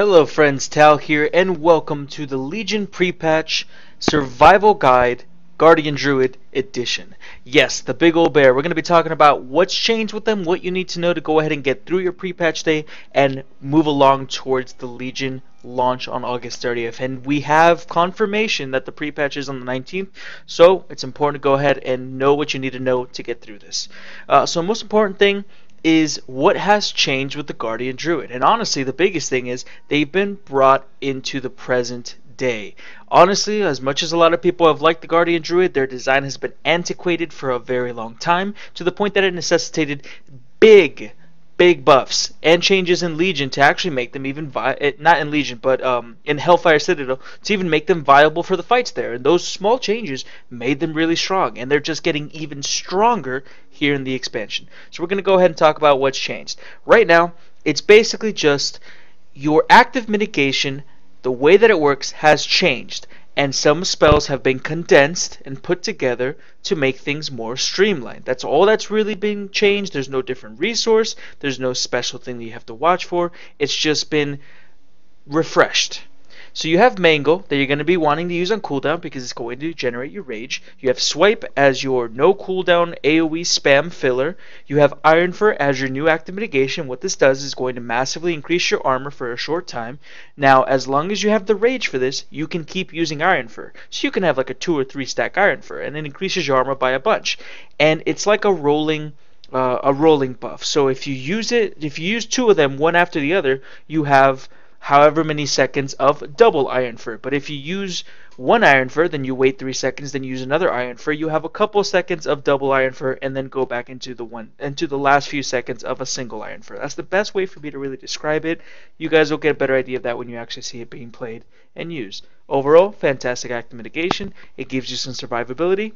Hello friends, Tal here, and welcome to the Legion Pre-Patch Survival Guide Guardian Druid Edition. Yes, the big old bear. We're going to be talking about what's changed with them, what you need to know to go ahead and get through your pre-patch day, and move along towards the Legion launch on August 30th. And we have confirmation that the pre-patch is on the 19th, so it's important to go ahead and know what you need to know to get through this. Uh, so most important thing is what has changed with the Guardian Druid. And honestly, the biggest thing is they've been brought into the present day. Honestly, as much as a lot of people have liked the Guardian Druid, their design has been antiquated for a very long time to the point that it necessitated big big buffs and changes in Legion to actually make them even vi- eh, not in Legion but um, in Hellfire Citadel to even make them viable for the fights there. And those small changes made them really strong, and they're just getting even stronger here in the expansion. So we're going to go ahead and talk about what's changed. Right now, it's basically just your active mitigation. The way that it works has changed and some spells have been condensed and put together to make things more streamlined. That's all that's really been changed. There's no different resource, there's no special thing that you have to watch for. It's just been refreshed. So you have Mangle that you're going to be wanting to use on cooldown because it's going to generate your rage. You have Swipe as your no cooldown AoE spam filler. You have Iron Fur as your new active mitigation. What this does is going to massively increase your armor for a short time. Now, as long as you have the rage for this, you can keep using Iron Fur. So you can have like a two or three stack Iron Fur, and it increases your armor by a bunch. And it's like a rolling. Uh, a rolling buff. So if you use it, if you use two of them, one after the other, you have however many seconds of double Ironfur. But if you use one Ironfur, then you wait three seconds, then use another Ironfur. You have a couple seconds of double Ironfur, and then go back into the one into the last few seconds of a single Ironfur. That's the best way for me to really describe it. You guys will get a better idea of that when you actually see it being played and used. Overall, fantastic active mitigation. It gives you some survivability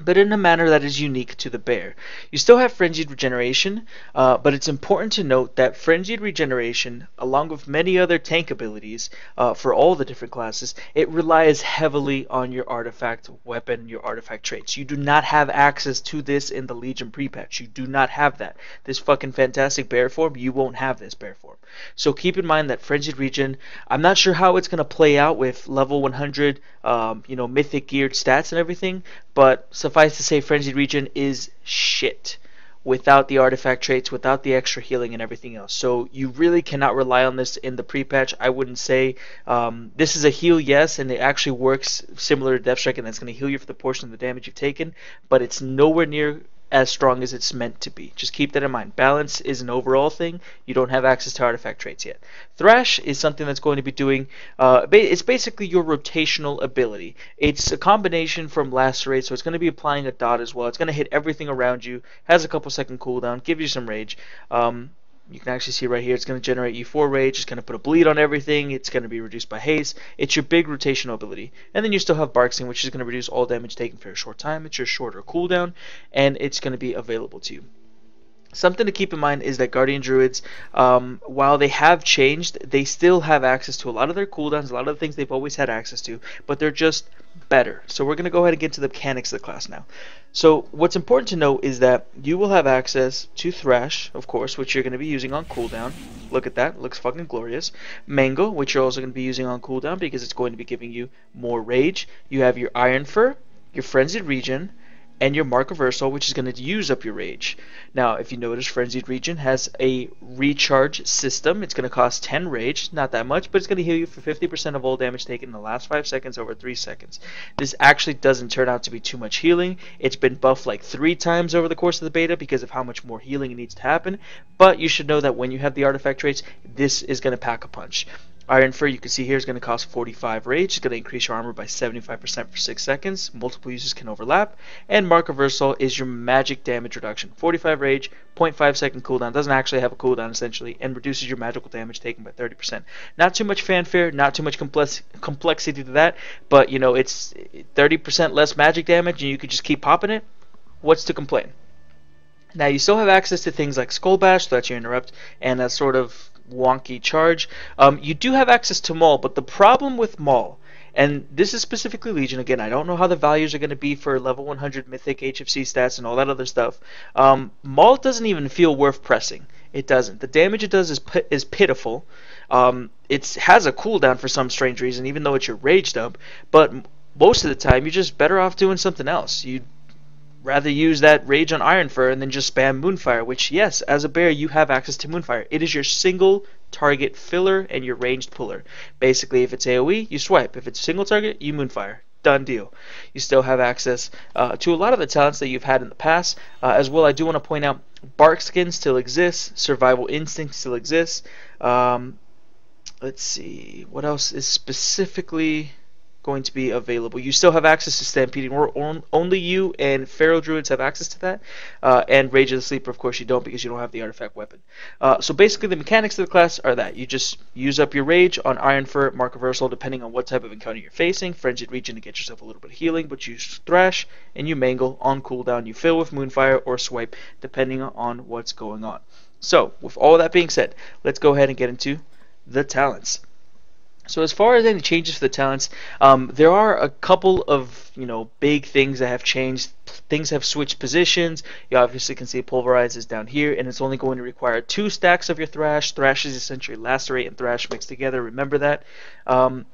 but in a manner that is unique to the bear. You still have frenzied regeneration, uh, but it's important to note that frenzied regeneration, along with many other tank abilities uh, for all the different classes, it relies heavily on your artifact weapon, your artifact traits. You do not have access to this in the Legion pre-patch. You do not have that. This fucking fantastic bear form, you won't have this bear form. So keep in mind that frenzied regen, I'm not sure how it's going to play out with level 100, um, you know, mythic geared stats and everything, but suffice to say, Frenzied Regen is shit without the artifact traits, without the extra healing and everything else. So you really cannot rely on this in the pre-patch. I wouldn't say um, this is a heal, yes, and it actually works similar to Death Strike, and that's going to heal you for the portion of the damage you've taken, but it's nowhere near as strong as it's meant to be. Just keep that in mind. Balance is an overall thing. You don't have access to artifact traits yet. Thrash is something that's going to be doing, uh, it's basically your rotational ability. It's a combination from Lacerate, so it's going to be applying a dot as well. It's going to hit everything around you, has a couple second cooldown, give you some rage. Um, you can actually see right here, it's going to generate E4 rage, it's going to put a bleed on everything, it's going to be reduced by haste. It's your big rotational ability. And then you still have Barkskin, which is going to reduce all damage taken for a short time. It's your shorter cooldown, and it's going to be available to you. Something to keep in mind is that Guardian Druids, um, while they have changed, they still have access to a lot of their cooldowns, a lot of the things they've always had access to, but they're just better. So we're going to go ahead and get to the mechanics of the class now. So what's important to note is that you will have access to Thrash, of course, which you're going to be using on cooldown. Look at that, looks fucking glorious. Mangle, which you're also going to be using on cooldown because it's going to be giving you more rage. You have your Ironfur, your Frenzied Regen, and your Mark of Ursol, which is going to use up your rage. Now, if you notice, Frenzied Regen has a recharge system. It's going to cost 10 rage, not that much, but it's going to heal you for 50% of all damage taken in the last 5 seconds over 3 seconds. This actually doesn't turn out to be too much healing. It's been buffed like 3 times over the course of the beta because of how much more healing it needs to happen, but you should know that when you have the artifact traits, this is going to pack a punch. Ironfur, you can see here, is going to cost 45 rage. It's going to increase your armor by 75% for 6 seconds. Multiple users can overlap. And Mark of Ursol is your magic damage reduction. 45 rage, 0.5 second cooldown. Doesn't actually have a cooldown, essentially, and reduces your magical damage taken by 30%. Not too much fanfare, not too much complex complexity to that, but, you know, it's 30% less magic damage, and you can just keep popping it. What's to complain? Now, you still have access to things like Skull Bash, so that's your interrupt, and that sort of wonky charge. Um, you do have access to Maul, but the problem with Maul, and this is specifically Legion, again, I don't know how the values are going to be for level 100 Mythic HFC stats and all that other stuff. Um, Maul doesn't even feel worth pressing. It doesn't. The damage it does is, is pitiful. Um, it has a cooldown for some strange reason, even though it's your rage dump. But most of the time, you're just better off doing something else. You'd rather use that rage on Ironfur and then just spam Moonfire, which, yes, as a bear, you have access to Moonfire. It is your single target filler and your ranged puller. Basically, if it's AoE, you swipe. If it's single target, you Moonfire done deal. You still have access uh, to a lot of the talents that you've had in the past. Uh, as well, I do want to point out Bark Skin still exists, Survival Instinct still exists. Um, let's see, what else is specifically going to be available. You still have access to Stampeding Roar. Only you and Feral Druids have access to that. Uh, and Rage of the Sleeper, of course, you don't because you don't have the artifact weapon. Uh, so basically, the mechanics of the class are that you just use up your Rage on Iron Ironfur, Mark of Ursol, depending on what type of encounter you're facing. Frenzied Regen to get yourself a little bit of healing, but you Thrash and you Mangle on cooldown. You fill with Moonfire or Swipe, depending on what's going on. So, with all that being said, let's go ahead and get into the talents. So as far as any changes for the talents, um, there are a couple of you know big things that have changed. Things have switched positions. You obviously can see Pulverize is down here, and it's only going to require two stacks of your Thrash. Thrash is essentially Lacerate and Thrash mixed together. Remember that. Um,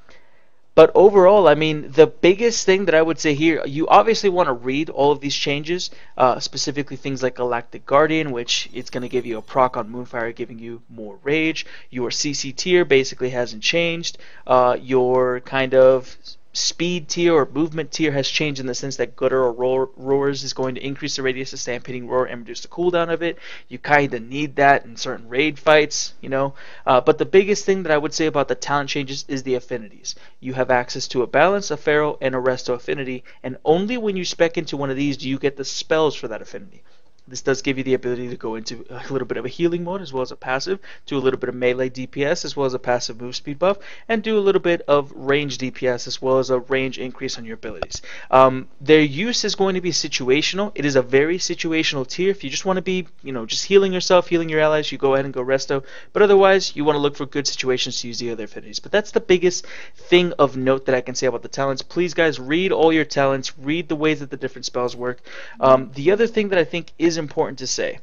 but overall, I mean, the biggest thing that I would say here, you obviously want to read all of these changes, uh, specifically things like Galactic Guardian, which it's going to give you a proc on Moonfire, giving you more rage. Your CC tier basically hasn't changed. Uh, your kind of speed tier or movement tier has changed in the sense that Guttural Roar, Roars is going to increase the radius of Stampeding Roar and reduce the cooldown of it. You kind of need that in certain raid fights, you know. Uh, but the biggest thing that I would say about the talent changes is the affinities. You have access to a Balance, a Feral, and a Resto affinity, and only when you spec into one of these do you get the spells for that affinity. This does give you the ability to go into a little bit of a healing mode as well as a passive, do a little bit of melee DPS as well as a passive move speed buff, and do a little bit of range DPS as well as a range increase on your abilities. Um, their use is going to be situational. It is a very situational tier. If you just want to be, you know, just healing yourself, healing your allies, you go ahead and go resto. But otherwise, you want to look for good situations to use the other affinities. But that's the biggest thing of note that I can say about the talents. Please, guys, read all your talents. Read the ways that the different spells work. Um, the other thing that I think is is important to say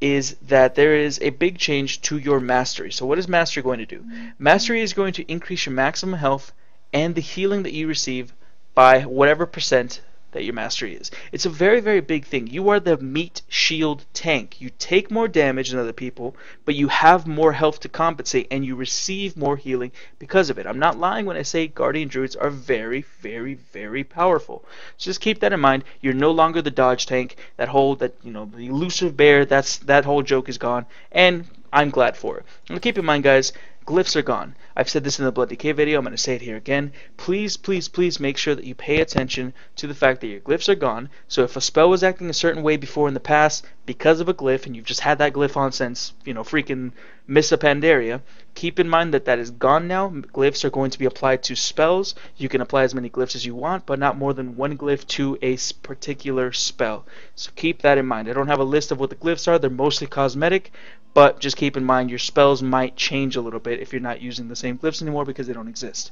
is that there is a big change to your mastery. So what is mastery going to do? Mastery is going to increase your maximum health and the healing that you receive by whatever percent that your mastery is. It's a very, very big thing. You are the meat shield tank. You take more damage than other people, but you have more health to compensate, and you receive more healing because of it. I'm not lying when I say Guardian Druids are very, very, very powerful. So just keep that in mind. You're no longer the dodge tank. That whole, that you know, the elusive bear. That's that whole joke is gone, and I'm glad for it. And keep in mind, guys, glyphs are gone. I've said this in the Blood DK video, I'm going to say it here again. Please, please, please make sure that you pay attention to the fact that your glyphs are gone. So if a spell was acting a certain way before in the past because of a glyph, and you've just had that glyph on since, you know, freaking Mists of Pandaria, keep in mind that that is gone now. Glyphs are going to be applied to spells. You can apply as many glyphs as you want, but not more than one glyph to a particular spell. So keep that in mind. I don't have a list of what the glyphs are. They're mostly cosmetic, but just keep in mind your spells might change a little bit if you're not using the same glyphs anymore because they don't exist.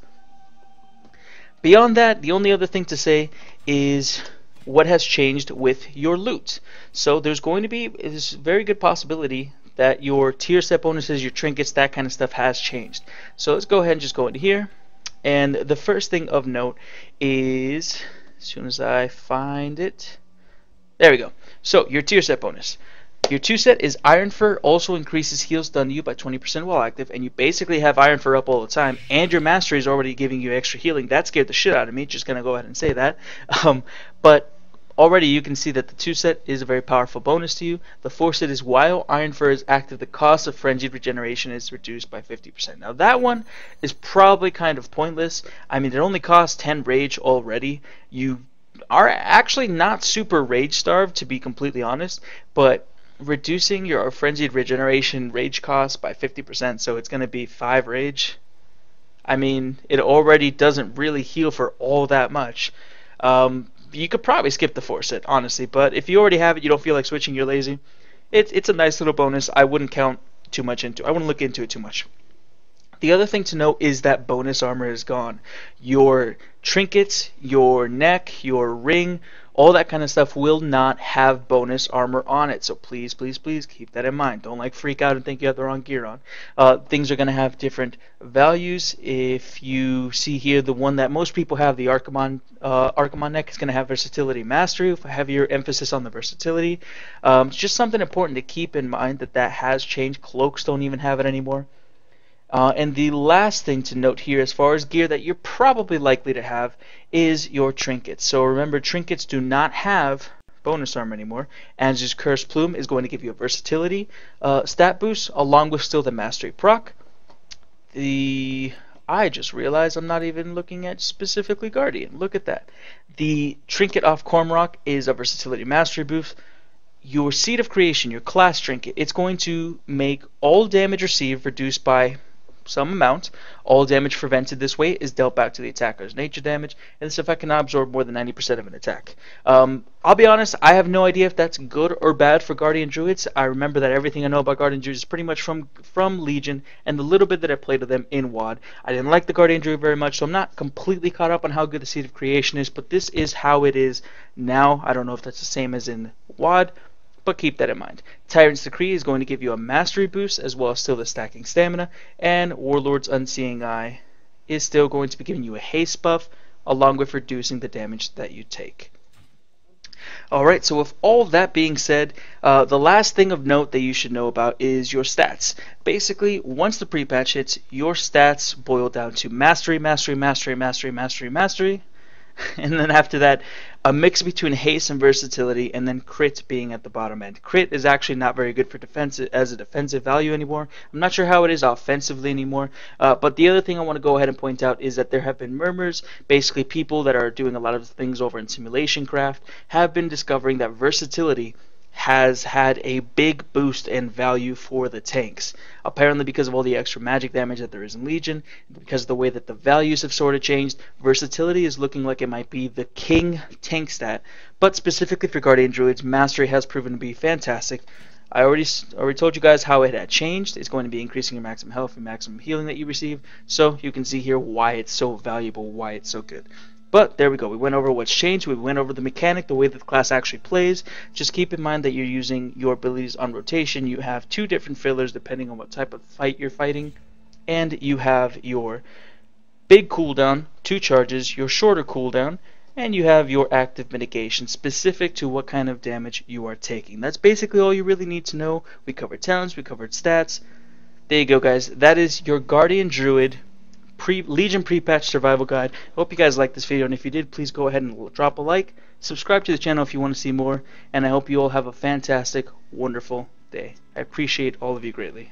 Beyond that, the only other thing to say is what has changed with your loot. So there's going to be this very good possibility that your tier set bonuses, your trinkets, that kind of stuff has changed. So let's go ahead and just go into here. And the first thing of note is, as soon as I find it, there we go. So your tier set bonus. Your two set is Iron Fur, also increases heals done to you by 20% while active, and you basically have Iron Fur up all the time, and your mastery is already giving you extra healing. That scared the shit out of me, just gonna go ahead and say that. Um, but already you can see that the two set is a very powerful bonus to you. The four set is while Iron Fur is active, the cost of frenzied regeneration is reduced by 50%. Now that one is probably kind of pointless. I mean, it only costs 10 rage already. You are actually not super rage starved, to be completely honest, but reducing your frenzied regeneration rage cost by 50%, so it's going to be 5 rage. I mean, it already doesn't really heal for all that much. Um, you could probably skip the four set, honestly, but if you already have it, you don't feel like switching, you're lazy. It's it's a nice little bonus. I wouldn't count too much into. I wouldn't look into it too much. The other thing to note is that bonus armor is gone. Your trinkets, your neck, your ring, all that kind of stuff will not have bonus armor on it. So please, please, please keep that in mind. Don't like freak out and think you have the wrong gear on. Uh, things are going to have different values. If you see here, the one that most people have, the Archimonde, uh, Archimonde neck, is going to have versatility mastery, heavier emphasis on the versatility. Um, it's just something important to keep in mind that that has changed. Cloaks don't even have it anymore. Uh, and the last thing to note here, as far as gear that you're probably likely to have, is your trinkets. So remember, trinkets do not have bonus armor anymore. Anzu's Cursed Plume is going to give you a versatility uh, stat boost, along with still the Mastery proc. The I just realized I'm not even looking at specifically Guardian. Look at that. The Trinket off Cormorant is a versatility mastery boost your Seed of Creation, your class trinket, it's going to make all damage received reduced by some amount. All damage prevented this way is dealt back to the attacker's nature damage, and this effect cannot absorb more than 90% of an attack. Um, I'll be honest, I have no idea if that's good or bad for Guardian Druids. I remember that everything I know about Guardian Druids is pretty much from from Legion, and the little bit that I played with them in WoD. I didn't like the Guardian Druid very much, so I'm not completely caught up on how good the Seed of Creation is, but this is how it is now. I don't know if that's the same as in WoD, but keep that in mind. Tyrant's Decree is going to give you a mastery boost as well as still the stacking stamina, and Warlord's Unseeing Eye is still going to be giving you a haste buff along with reducing the damage that you take. Alright, so with all that being said, uh, the last thing of note that you should know about is your stats. Basically, once the pre-patch hits, your stats boil down to Mastery, Mastery, Mastery, Mastery, Mastery, Mastery, and then after that, a mix between haste and versatility, and then crit being at the bottom end. Crit is actually not very good for defense as a defensive value anymore. I'm not sure how it is offensively anymore. Uh, but the other thing I want to go ahead and point out is that there have been murmurs. Basically, people that are doing a lot of things over in simulation craft have been discovering that versatility has had a big boost in value for the tanks. Apparently, because of all the extra magic damage that there is in Legion, because of the way that the values have sort of changed, versatility is looking like it might be the king tank stat. But specifically for Guardian Druids, Mastery has proven to be fantastic. I already already told you guys how it had changed. It's going to be increasing your maximum health and maximum healing that you receive. So you can see here why it's so valuable, why it's so good. But there we go. We went over what's changed. We went over the mechanic, the way that the class actually plays. Just keep in mind that you're using your abilities on rotation. You have two different fillers depending on what type of fight you're fighting. And you have your big cooldown, two charges, your shorter cooldown, and you have your active mitigation specific to what kind of damage you are taking. That's basically all you really need to know. We covered talents, we covered stats. There you go, guys. That is your Guardian Druid pre Legion pre-patch survival guide. I hope you guys liked this video, and if you did, please go ahead and drop a like. Subscribe to the channel if you want to see more, and I hope you all have a fantastic, wonderful day. I appreciate all of you greatly.